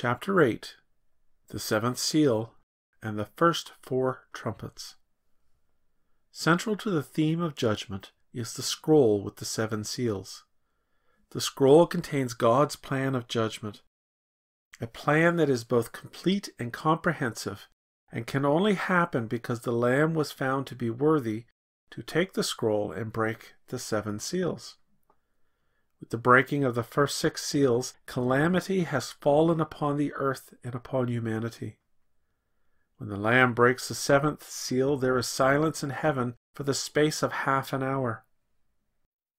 Chapter 8 The Seventh Seal and the First Four Trumpets. Central to the theme of judgment is the scroll with the seven seals. The scroll contains God's plan of judgment, a plan that is both complete and comprehensive, and can only happen because the Lamb was found to be worthy to take the scroll and break the seven seals. With the breaking of the first six seals, calamity has fallen upon the earth and upon humanity. When the Lamb breaks the seventh seal, there is silence in heaven for the space of half an hour.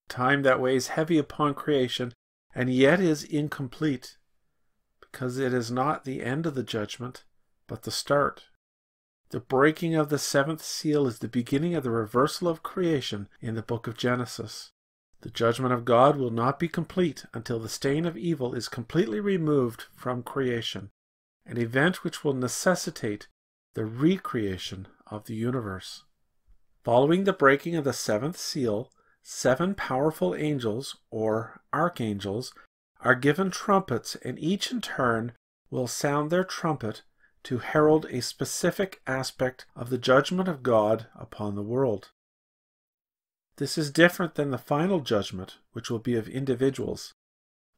Time that weighs heavy upon creation and yet is incomplete, because it is not the end of the judgment, but the start. The breaking of the seventh seal is the beginning of the reversal of creation in the book of Genesis. The judgment of God will not be complete until the stain of evil is completely removed from creation, an event which will necessitate the recreation of the universe. Following the breaking of the seventh seal, seven powerful angels, or archangels, are given trumpets, and each in turn will sound their trumpet to herald a specific aspect of the judgment of God upon the world. This is different than the final judgment, which will be of individuals,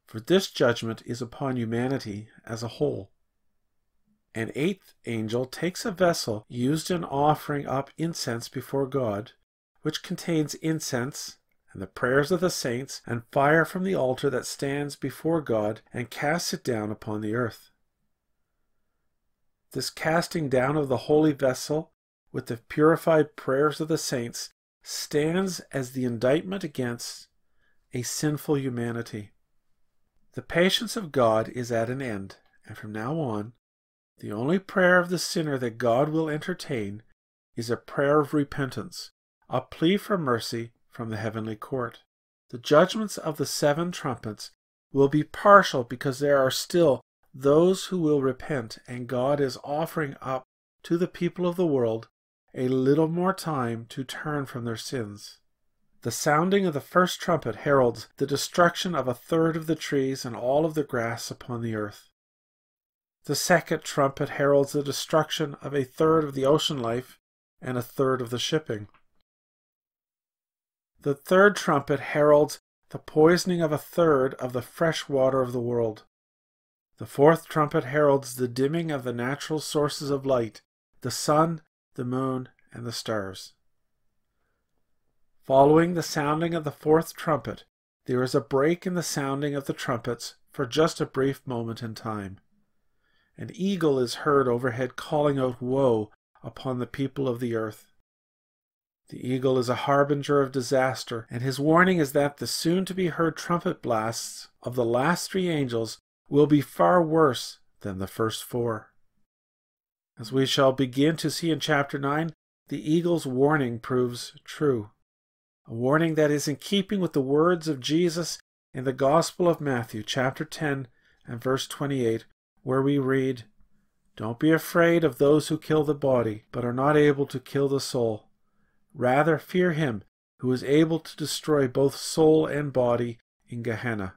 for this judgment is upon humanity as a whole. An eighth angel takes a vessel used in offering up incense before God, which contains incense and the prayers of the saints and fire from the altar that stands before God, and casts it down upon the earth. This casting down of the holy vessel with the purified prayers of the saints stands as the indictment against a sinful humanity. The patience of God is at an end, and from now on, the only prayer of the sinner that God will entertain is a prayer of repentance, a plea for mercy from the heavenly court. The judgments of the seven trumpets will be partial because there are still those who will repent, and God is offering up to the people of the world a little more time to turn from their sins. The sounding of the first trumpet heralds the destruction of a third of the trees and all of the grass upon the earth. The second trumpet heralds the destruction of a third of the ocean life and a third of the shipping. The third trumpet heralds the poisoning of a third of the fresh water of the world. The fourth trumpet heralds the dimming of the natural sources of light, the sun, the moon, and the stars. Following the sounding of the fourth trumpet, there is a break in the sounding of the trumpets for just a brief moment in time. An eagle is heard overhead calling out woe upon the people of the earth. The eagle is a harbinger of disaster, and his warning is that the soon to be heard trumpet blasts of the last three angels will be far worse than the first four. As we shall begin to see in chapter 9, the eagle's warning proves true. A warning that is in keeping with the words of Jesus in the Gospel of Matthew, chapter 10 and verse 28, where we read, Don't be afraid of those who kill the body, but are not able to kill the soul. Rather, fear him who is able to destroy both soul and body in Gehenna.